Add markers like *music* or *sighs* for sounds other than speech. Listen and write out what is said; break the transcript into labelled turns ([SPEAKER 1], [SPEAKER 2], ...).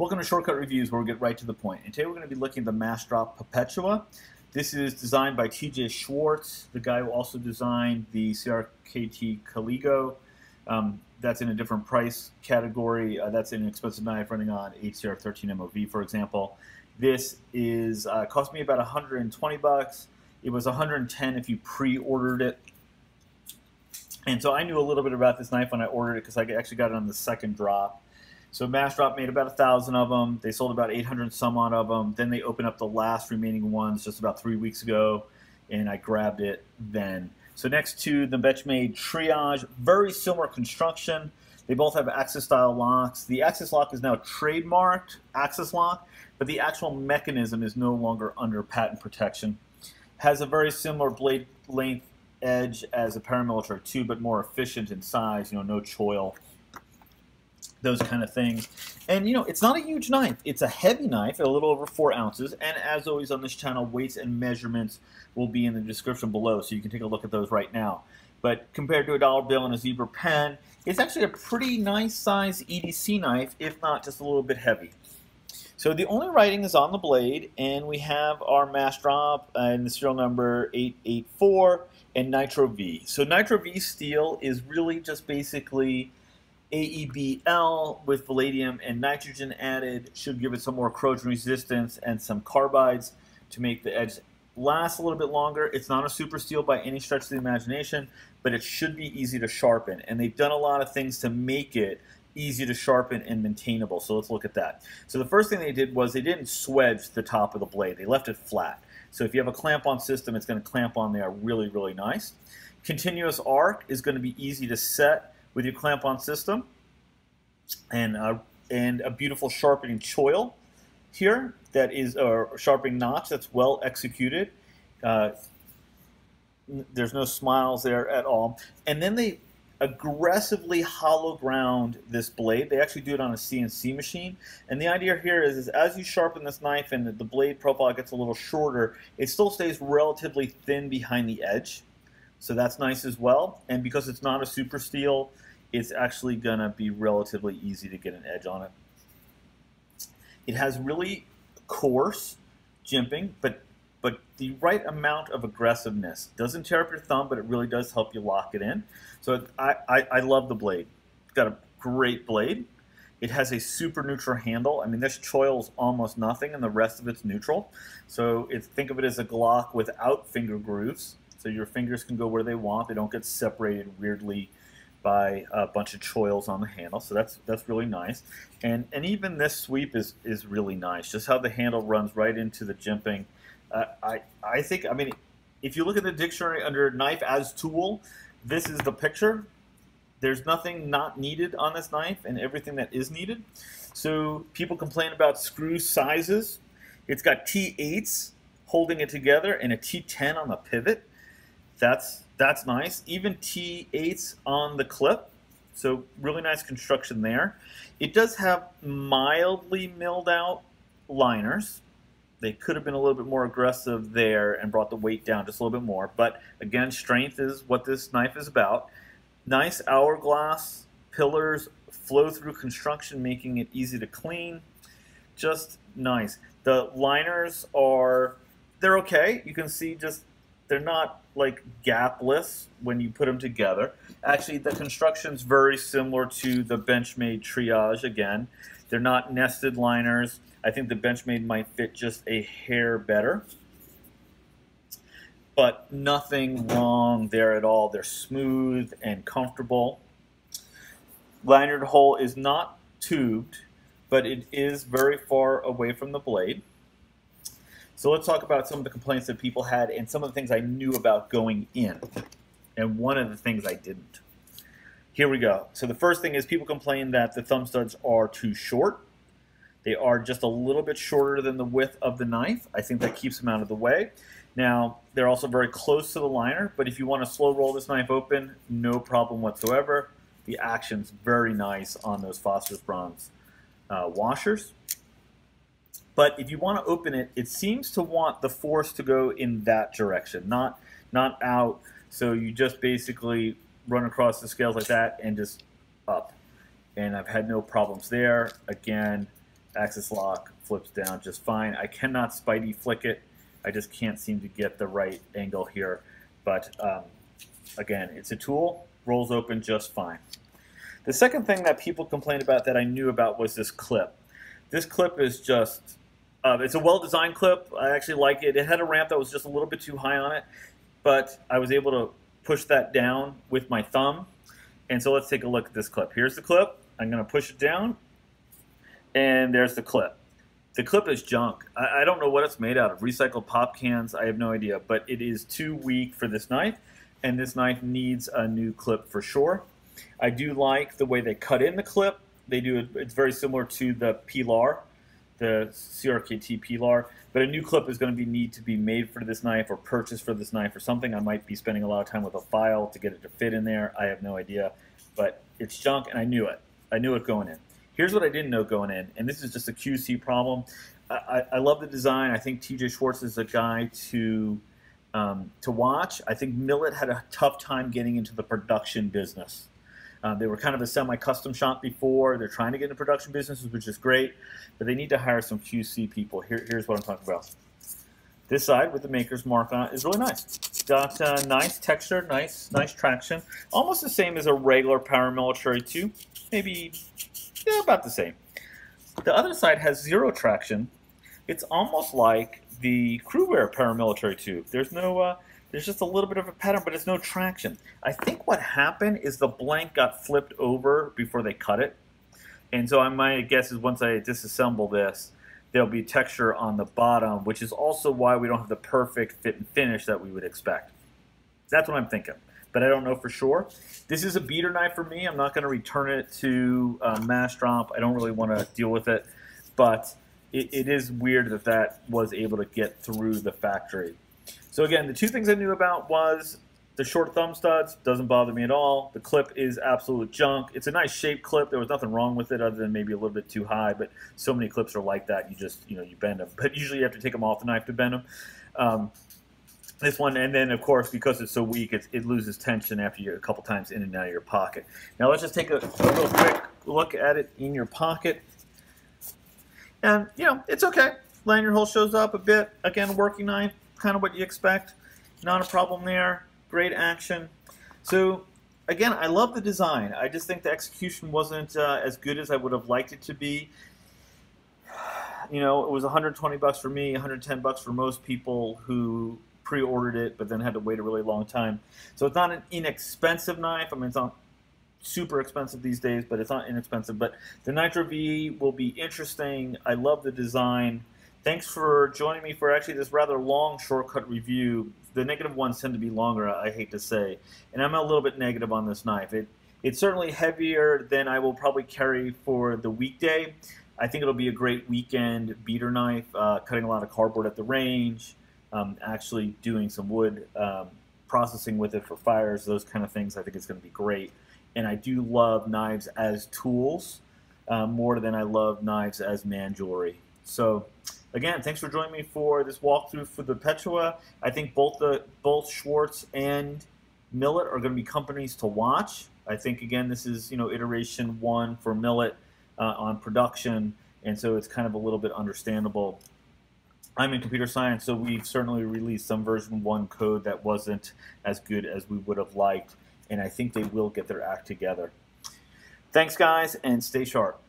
[SPEAKER 1] Welcome to Shortcut Reviews, where we get right to the point. And today we're going to be looking at the Massdrop Perpetua. This is designed by TJ Schwarz, the guy who also designed the CRKT Caligo. Um, that's in a different price category. Uh, that's an expensive knife running on 8Cr13MoV, for example. This is uh, cost me about 120 bucks. It was 110 if you pre-ordered it. And so I knew a little bit about this knife when I ordered it because I actually got it on the second drop. So Massdrop made about a thousand of them. They sold about 800 some odd of them. Then they opened up the last remaining ones just about three weeks ago, and I grabbed it then. So next to the Benchmade Triage, very similar construction. They both have Axis style locks. The Axis lock is now trademarked, Axis lock, but the actual mechanism is no longer under patent protection. Has a very similar blade length edge as a paramilitary 2, but more efficient in size, you know, no choil those kind of things. And you know, it's not a huge knife. It's a heavy knife, a little over four ounces. And as always on this channel, weights and measurements will be in the description below, so you can take a look at those right now. But compared to a dollar bill and a zebra pen, it's actually a pretty nice size EDC knife, if not just a little bit heavy. So the only writing is on the blade, and we have our Massdrop and the serial number 884 and Nitro V. So Nitro V steel is really just basically AEBL with palladium and nitrogen added should give it some more corrosion resistance and some carbides to make the edge last a little bit longer. It's not a super steel by any stretch of the imagination, but it should be easy to sharpen. And they've done a lot of things to make it easy to sharpen and maintainable. So let's look at that. So the first thing they did was they didn't swedge the top of the blade. They left it flat. So if you have a clamp-on system, it's going to clamp on there really, really nice. Continuous arc is going to be easy to set with your clamp-on system, and uh, and a beautiful sharpening choil here that is a sharpening notch that's well executed. Uh, there's no smiles there at all. And then they aggressively hollow ground this blade. They actually do it on a CNC machine. And the idea here is, is as you sharpen this knife and the blade profile gets a little shorter, it still stays relatively thin behind the edge. So that's nice as well. And because it's not a super steel, it's actually going to be relatively easy to get an edge on it. It has really coarse jimping, but but the right amount of aggressiveness doesn't tear up your thumb, but it really does help you lock it in. So I, I, I love the blade. It's got a great blade. It has a super neutral handle. I mean, this choil is almost nothing, and the rest of it's neutral. So think of it as a Glock without finger grooves. So your fingers can go where they want. They don't get separated weirdly by a bunch of choils on the handle, so that's that's really nice. And and even this sweep is is really nice. Just how the handle runs right into the jimping. Uh, I I think I mean, if you look at the dictionary under knife as tool, this is the picture. There's nothing not needed on this knife, and everything that is needed. So people complain about screw sizes. It's got T8s holding it together and a T10 on the pivot. That's that's nice. Even T8s on the clip. So really nice construction there. It does have mildly milled out liners. They could have been a little bit more aggressive there and brought the weight down just a little bit more. But again, strength is what this knife is about. Nice hourglass pillars, flow through construction, making it easy to clean. Just nice. The liners are, they're okay. You can see just they're not like gapless when you put them together. Actually, the construction's very similar to the Benchmade Triage again. They're not nested liners. I think the Benchmade might fit just a hair better. But nothing wrong there at all. They're smooth and comfortable. Lanyard hole is not tubed, but it is very far away from the blade. So let's talk about some of the complaints that people had and some of the things I knew about going in. And one of the things I didn't. Here we go. So the first thing is people complain that the thumb studs are too short. They are just a little bit shorter than the width of the knife. I think that keeps them out of the way. Now, they're also very close to the liner, but if you want to slow roll this knife open, no problem whatsoever. The action's very nice on those phosphorus bronze uh, washers. But if you want to open it, it seems to want the force to go in that direction, not not out. So you just basically run across the scales like that and just up. And I've had no problems there. Again, axis lock flips down just fine. I cannot Spidey flick it. I just can't seem to get the right angle here. But um, again, it's a tool, rolls open just fine. The second thing that people complained about that I knew about was this clip. This clip is just, uh, it's a well-designed clip. I actually like it. It had a ramp that was just a little bit too high on it, but I was able to push that down with my thumb. And so let's take a look at this clip. Here's the clip. I'm going to push it down, and there's the clip. The clip is junk. I, I, don't know what it's made out of. Recycled pop cans. I have no idea. But it is too weak for this knife, and this knife needs a new clip for sure. I do like the way they cut in the clip. They do. It, it's very similar to the Pilar, the CRKT Pilar. But a new clip is going to be need to be made for this knife or purchased for this knife or something. I might be spending a lot of time with a file to get it to fit in there. I have no idea. But it's junk, and I knew it. I knew it going in. Here's what I didn't know going in, and this is just a QC problem. I, I love the design. I think TJ Schwarz is a guy to um, to watch. I think Millet had a tough time getting into the production business. Uh, they were kind of a semi-custom shop before. They're trying to get into production businesses, which is great, but they need to hire some QC people. Here, here's what I'm talking about. This side with the maker's mark on it is really nice. Got uh, nice texture, nice, nice traction. Almost the same as a regular paramilitary 2. Maybe yeah, about the same. The other side has zero traction. It's almost like the Cruwear paramilitary 2. There's no, uh, there's just a little bit of a pattern, but it's no traction. I think what happened is the blank got flipped over before they cut it. And so my guess is once I disassemble this, there'll be texture on the bottom, which is also why we don't have the perfect fit and finish that we would expect. That's what I'm thinking but I don't know for sure. This is a beater knife for me. I'm not going to return it to uh, Massdrop. I don't really want to deal with it, but it, it is weird that that was able to get through the factory. So again, the two things I knew about was the short thumb studs doesn't bother me at all. The clip is absolute junk. It's a nice shaped clip. There was nothing wrong with it other than maybe a little bit too high. But so many clips are like that. You just you know you bend them. *laughs* But usually you have to take them off the knife to bend them. Um, this one, and then of course because it's so weak, it, it loses tension after you a couple times in and out of your pocket. Now let's just take a, a little quick look at it in your pocket, and you know it's okay. Lanyard hole shows up a bit. Again, working knife, kind of what you expect. Not a problem there. Great action. So again, I love the design. I just think the execution wasn't uh, as good as I would have liked it to be. *sighs* You know, it was 120 bucks for me, 110 bucks for most people who pre-ordered it, but then had to wait a really long time. So it's not an inexpensive knife. I mean, it's not super expensive these days, but it's not inexpensive. But the Nitro V will be interesting. I love the design. Thanks for joining me for actually this rather long shortcut review. The negative ones tend to be longer, I hate to say. And I'm a little bit negative on this knife. It, it's certainly heavier than I will probably carry for the weekday. I think it'll be a great weekend beater knife, uh, cutting a lot of cardboard at the range, um, actually doing some wood um, processing with it for fires, those kind of things. I think it's going to be great. And I do love knives as tools uh, more than I love knives as man jewelry. So again, thanks for joining me for this walkthrough for the Perpetua. I think both the both Schwarz and Millet are going to be companies to watch. I think again this is you know iteration one for Millet uh, on production, and so it's kind of a little bit understandable I'm in computer science, so we've certainly released some version 1 code that wasn't as good as we would have liked, and I think they will get their act together. Thanks, guys, and stay sharp.